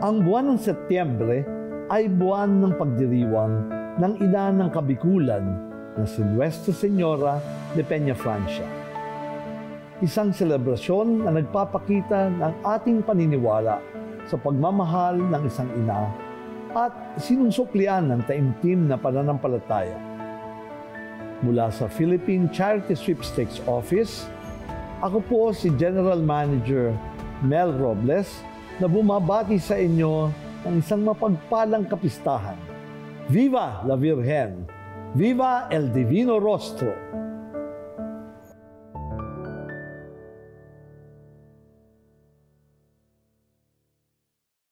Ang buwan ng Setyembre ay buwan ng pagdiriwang ng ina ng kabikulan na si Nuestra Señora de Peña Francia. Isang selebrasyon na nagpapakita ng ating paniniwala sa pagmamahal ng isang ina at sinusuklian ng taimtim na pananampalataya. Mula sa Philippine Charity Sweepstakes Office, ako po si General Manager Mel Robles na bumabati sa inyo ng isang mapagpalang kapistahan. Viva la Virgen! Viva el Divino Rostro!